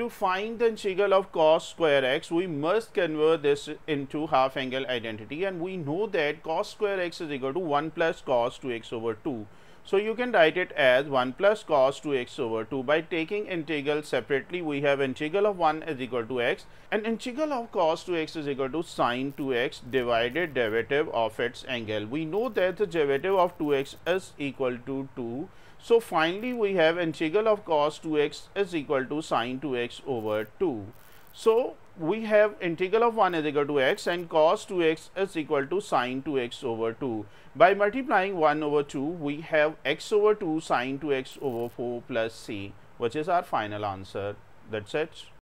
to find the integral of cos square x, we must convert this into half angle identity and we know that cos square x is equal to 1 plus cos 2x over 2. So, you can write it as 1 plus cos 2x over 2 by taking integral separately we have integral of 1 is equal to x and integral of cos 2x is equal to sine 2x divided derivative of its angle. We know that the derivative of 2x is equal to 2. So, finally, we have integral of cos 2x is equal to sine 2x over 2. So, we have integral of 1 is equal to x and cos 2x is equal to sin 2x over 2. By multiplying 1 over 2, we have x over 2 sin 2x over 4 plus c which is our final answer. That's it.